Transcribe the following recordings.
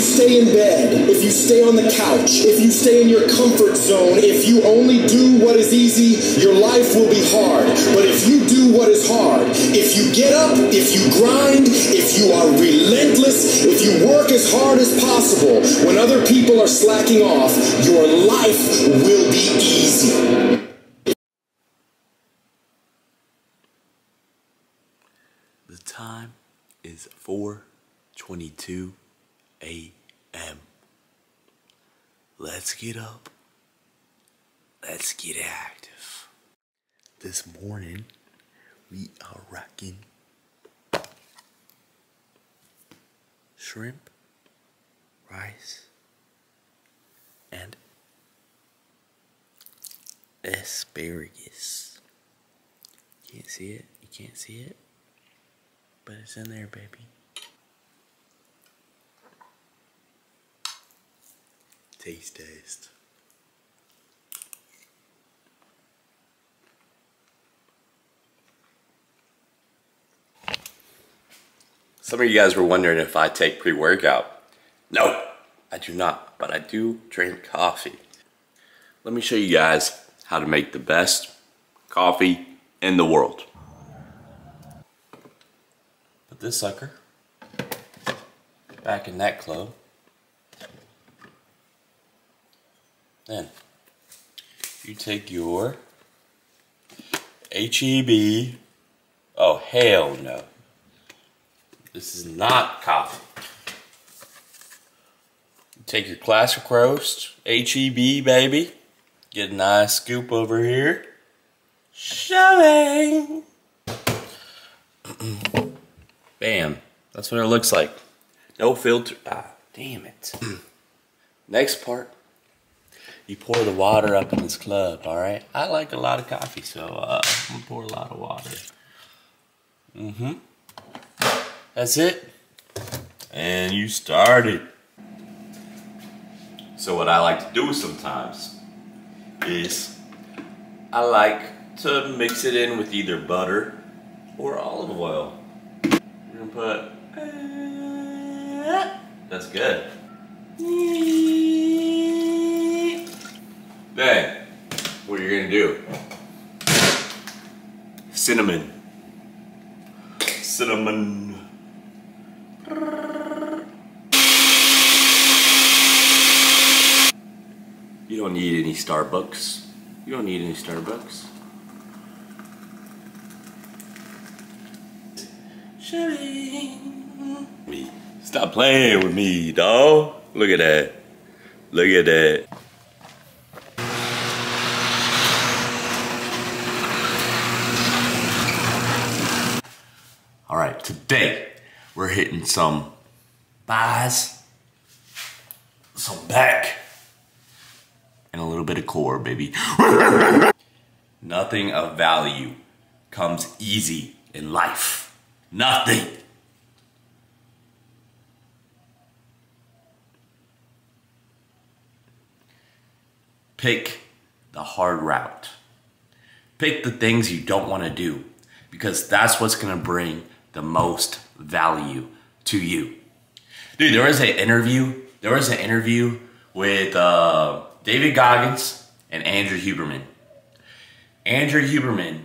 you stay in bed, if you stay on the couch, if you stay in your comfort zone, if you only do what is easy, your life will be hard. But if you do what is hard, if you get up, if you grind, if you are relentless, if you work as hard as possible, when other people are slacking off, your life will be easy. The time is 4:22 a.m. Let's get up. Let's get active. This morning we are rocking shrimp, rice, and asparagus. Can't see it. You can't see it but it's in there, baby. Taste, taste. Some of you guys were wondering if I take pre-workout. No, I do not, but I do drink coffee. Let me show you guys how to make the best coffee in the world. Put this sucker back in that club. Then you take your HEB. Oh, hell no. This is not coffee. You take your classic roast, HEB, baby. Get a nice scoop over here. Showing. Bam. That's what it looks like. No filter. Ah, damn it. Next part. You pour the water up in this club, alright? I like a lot of coffee, so uh, I'm gonna pour a lot of water. Mm-hmm. That's it. And you started. So what I like to do sometimes is I like to mix it in with either butter or olive oil. We're gonna put, that's good. Then, what you're gonna do, cinnamon. Cinnamon. You don't need any Starbucks. You don't need any Starbucks. Me. Stop playing with me, dog. Look at that. Look at that. Right, today we're hitting some thighs, some back, and a little bit of core, baby. Nothing of value comes easy in life. Nothing. Pick the hard route. Pick the things you don't want to do because that's what's going to bring the most value to you. Dude, there was an interview. There was an interview with uh, David Goggins and Andrew Huberman. Andrew Huberman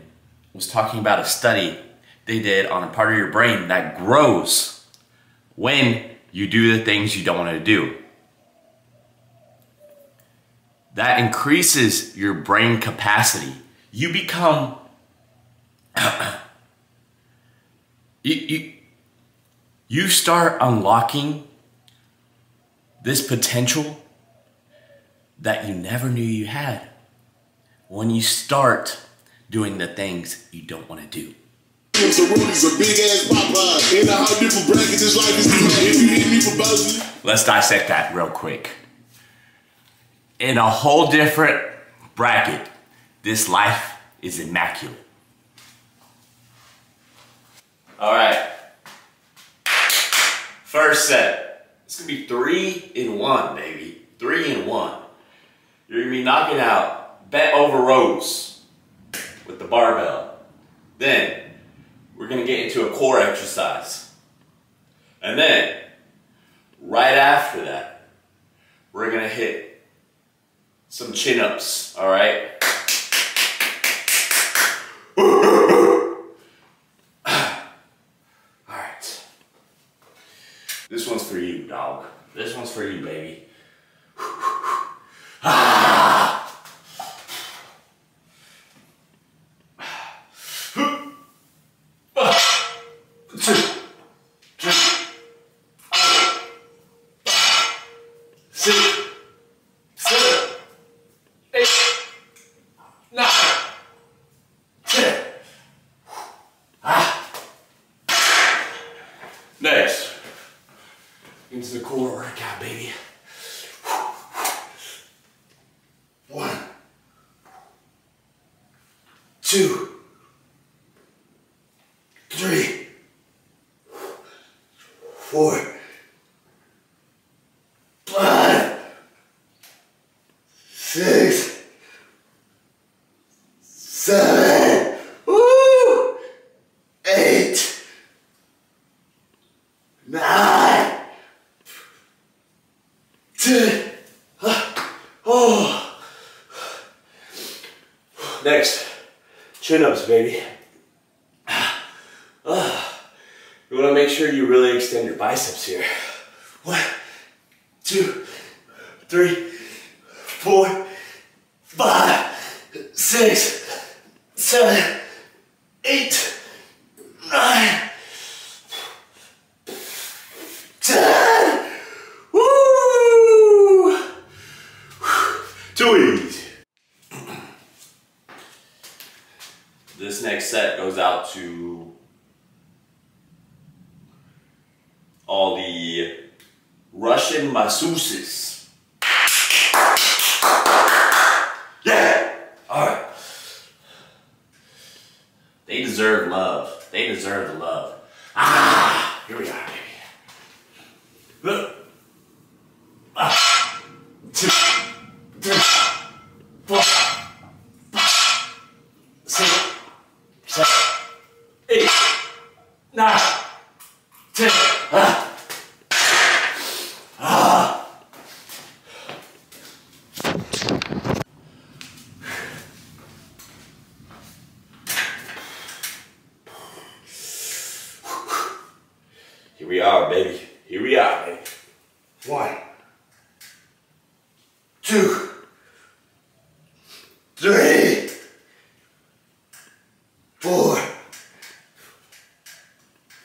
was talking about a study they did on a part of your brain that grows when you do the things you don't want to do. That increases your brain capacity. You become you, you, you start unlocking this potential that you never knew you had when you start doing the things you don't want to do. So Rudy's a big ass Popeye. In how different bracket this life is If you hit me for buzzing. Let's dissect that real quick. In a whole different bracket, this life is immaculate. All right. First set. It's gonna be three in one, baby. Three in one. You're gonna be knocking out bent over rows with the barbell. Then we're gonna get into a core exercise. And then Right after that, we're gonna hit some chin ups, all right? all right. This one's for you, dog. This one's for you, baby. Three, six, seven, eight, nine, ten. Ah. Next, into the core workout, baby. One, two, three, four, five, six, seven, woo, eight, nine, ten. Oh. Next, chin ups, baby. Ah. You want to make sure you really extend your biceps here. One, two, three, four, five, six, seven, eight, nine, ten. Woo! Too easy. This next set goes out to all the Russian masseuses. Yeah! Alright. They deserve love. They deserve the love. Ah! Here we are, baby. Look. Ah. Two, three, four, five, six, seven, eight, nine, ten. Ah. Here we are, baby. Here we are, baby. One, two, three, four,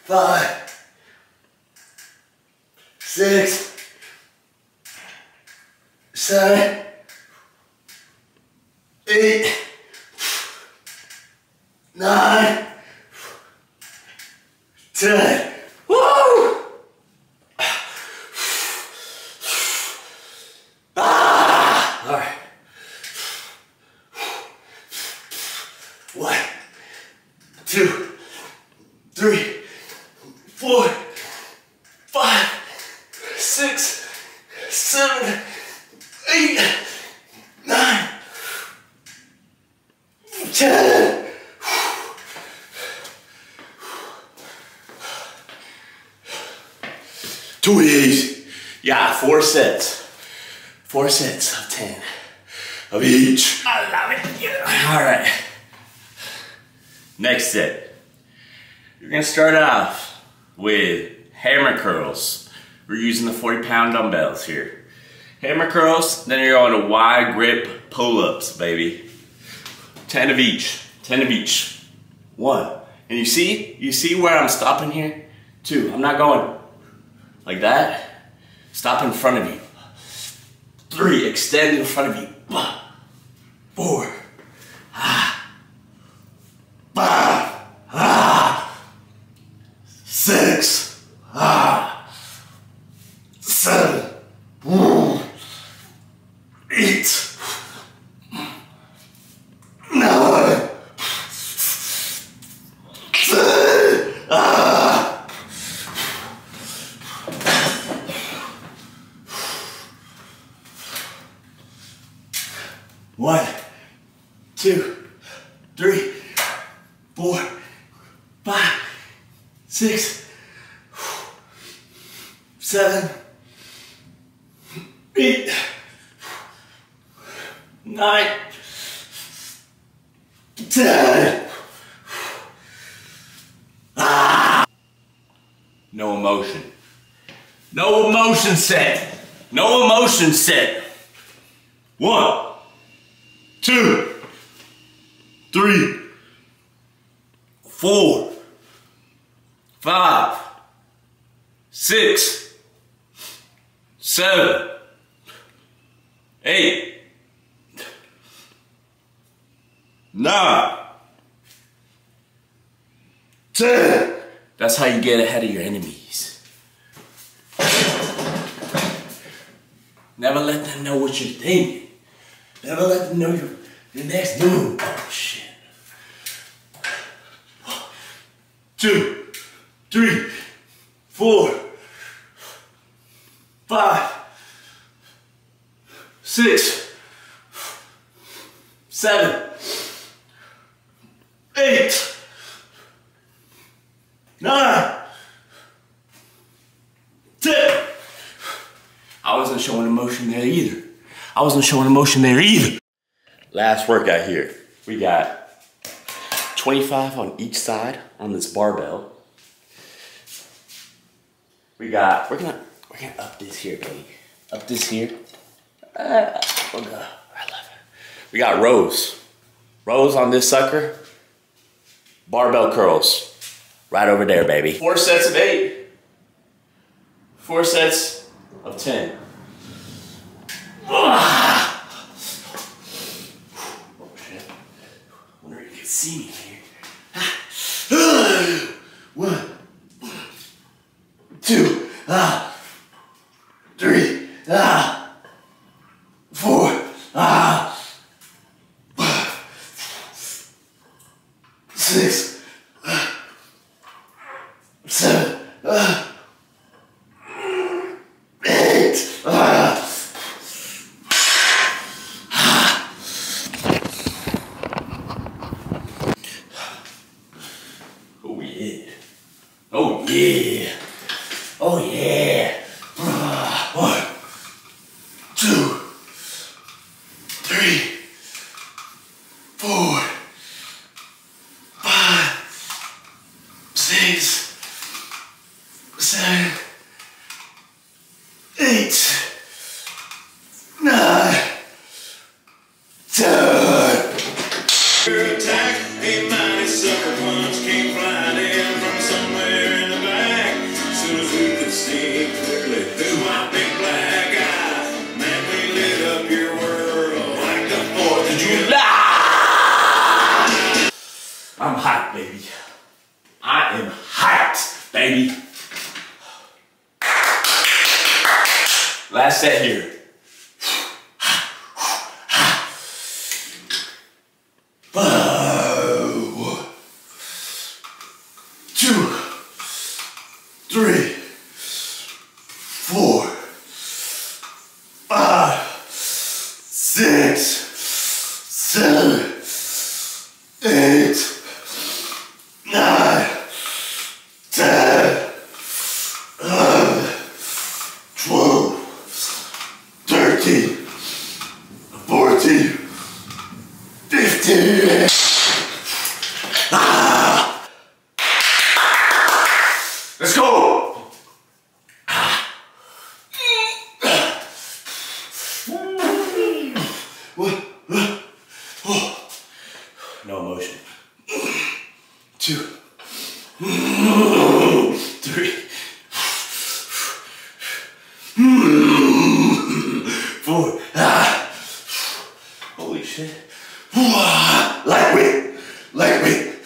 five, six, seven, eight, nine, ten. Woo! Ah! All right. One, two, three, four, five, six, seven, eight, nine, ten. Too easy. Yeah, four sets. Four sets of ten of each. I love it. Yeah. All right. Next set. You're gonna start off with hammer curls. We're using the 40 pound dumbbells here. Hammer curls, then you're on to wide grip pull-ups, baby. 10 of each, 10 of each. One. And you see, you see where I'm stopping here? Two, I'm not going like that. Stop in front of you. Three, extend in front of you. Four. Ah. Five. Ah. Six. Ah. Seven. Mm. Eight. Nine. Ten. Ah. One, two, three, four, five, six, seven, eight, nine, ten. Ah. No emotion. No emotion set. No emotion set. One, two, three, four, five, six, seven, eight, nine, ten. That's how you get ahead of your enemies. Never let them know what you're thinking. Never let them know your, your next move. Oh shit. Two, three, four, five, six, seven, eight, nine, ten. I wasn't showing emotion there either. I wasn't showing emotion there either. Last workout here. We got 25 on each side on this barbell. We got, we're gonna, we're gonna up this here, baby. Up this here. Uh, we'll go. I love it. We got rows. Rows on this sucker. Barbell curls. Right over there, baby. Four sets of eight. Four sets of 10. Ah! Last set here. One, two, three, four, five, six, seven, eight, nine, ten, eleven, twelve, thirteen, fourteen, fifteen. Ah! Let's go! No emotion. Two. Three. Four. Ah. Holy shit. Lightweight. Lightweight.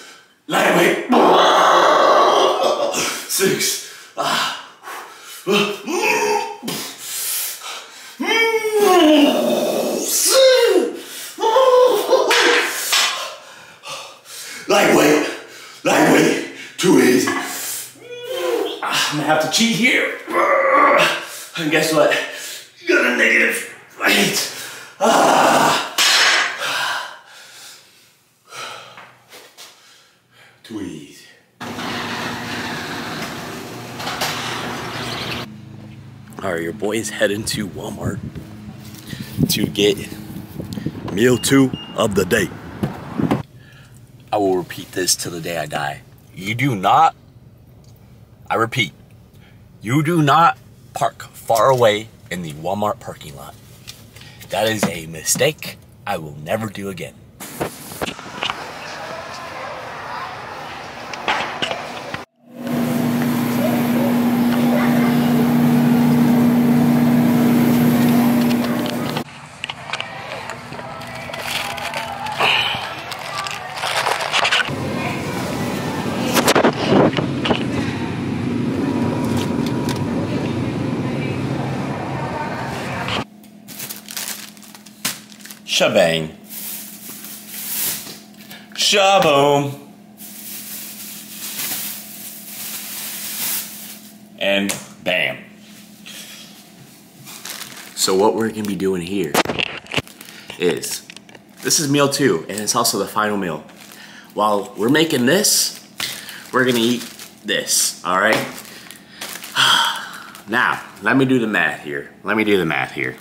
Lightweight. Six. Lightweight. Lightweight. Too easy. I'm gonna have to cheat here. And guess what? You got a negative eight. Ah. Too easy. All right, your boy is heading to Walmart to get meal two of the day. Will repeat this till the day I die. You do not, I repeat, you do not park far away in the Walmart parking lot. That is a mistake I will never do again. Shabang. Shaboom. And bam. So what we're gonna be doing here is, this is meal two, and it's also the final meal. While we're making this, we're gonna eat this, all right? Now, let me do the math here. Let me do the math here.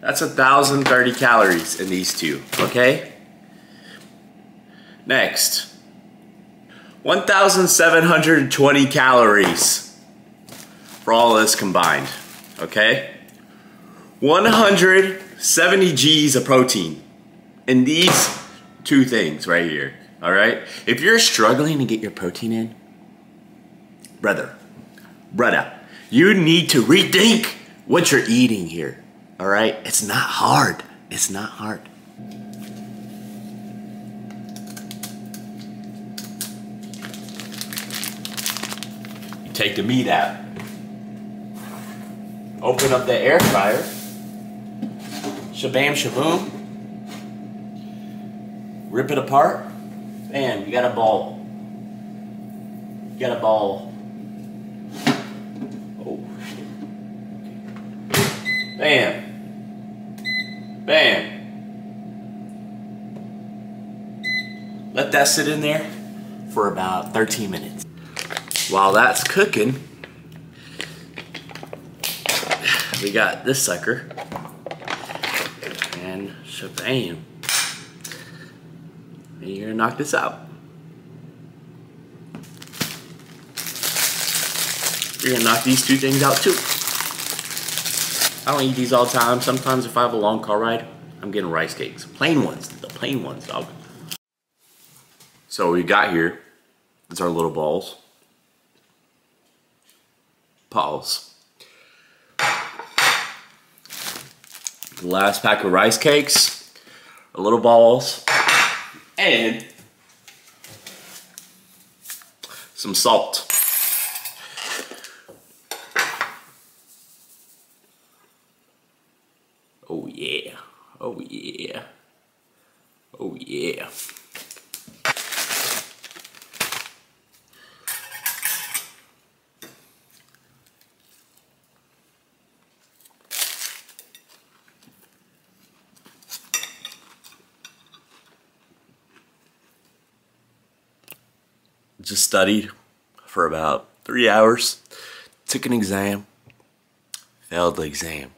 That's 1,030 calories in these two, okay? Next, 1,720 calories for all of this combined, okay? 170 G's of protein in these two things right here, all right? If you're struggling to get your protein in, brother, brother, you need to rethink what you're eating here. All right? It's not hard. It's not hard. You take the meat out. Open up the air fryer. Shabam shaboom. Rip it apart. Bam, you got a ball. You got a ball. Oh, shit. Bam. Bam. Let that sit in there for about 13 minutes. While that's cooking, we got this sucker. And shabam. And you're gonna knock this out. You're gonna knock these two things out too. I don't eat these all the time. Sometimes if I have a long car ride, I'm getting rice cakes. Plain ones, the plain ones, dog. So we got here, it's our little balls. Pause. The last pack of rice cakes, our little balls, and some salt. Oh yeah. Oh yeah. Oh yeah. Just studied for about three hours, took an exam, failed the exam.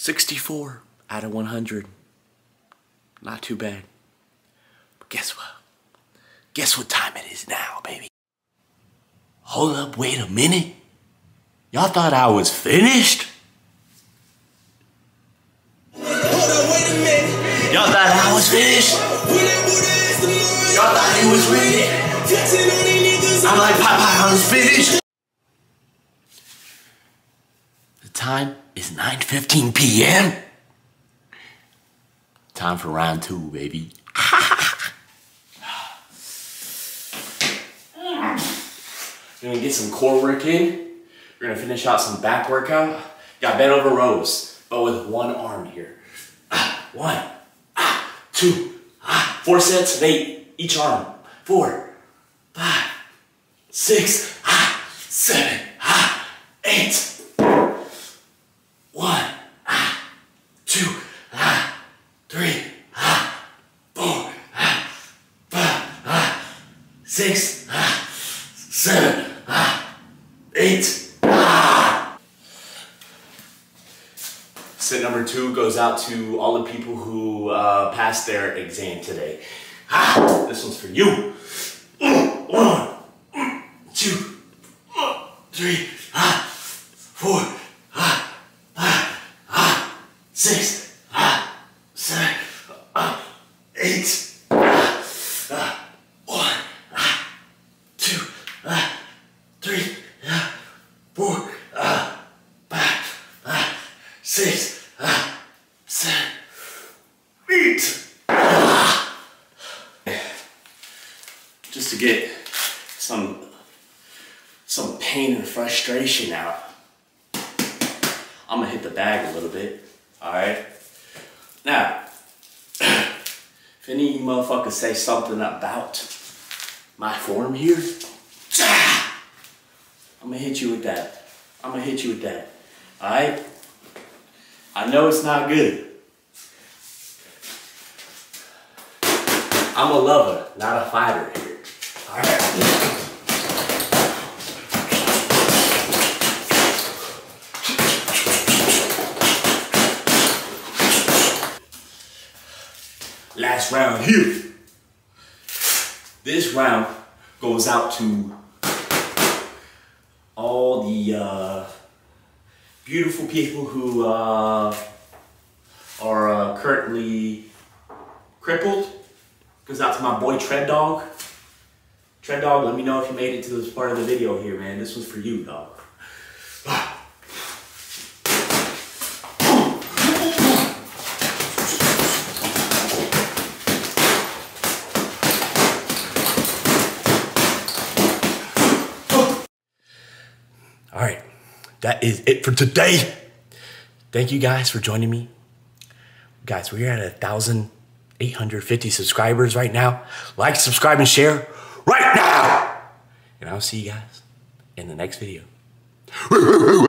64 out of 100. Not too bad. But guess what? Guess what time it is now, baby? Hold up, wait a minute. Y'all thought I was finished? 15 p.m.? Time for round two, baby. We're gonna get some core work in. We're gonna finish out some back workout. Got bent over rows, but with one arm here. One, two, four sets of eight each arm. Four, five, six, seven, to all the people who uh, passed their exam today. Ah, this one's for you. One, two, three, ah, four, ah, ah, ah, six, ah, seven, ah, eight, ah, ah, one, ah, two, ah, three, ah, four, ah, five, ah, six, ah, seven, eight. Just to get some some pain and frustration out. I'm gonna hit the bag a little bit. Alright? Now, if any of you motherfuckers say something about my form here, I'm gonna hit you with that. I'm gonna hit you with that. Alright? I know it's not good. I'm a lover, not a fighter here. Alright? Round here. This round goes out to all the uh, beautiful people who uh, are uh, currently crippled. Goes out to my boy Tread Dog. Tread Dog, let me know if you made it to this part of the video here, man. This was for you, dog. All right, that is it for today. Thank you guys for joining me. Guys, we're at thousand eight hundred fifty subscribers right now. Like, subscribe, and share right now. And I'll see you guys in the next video.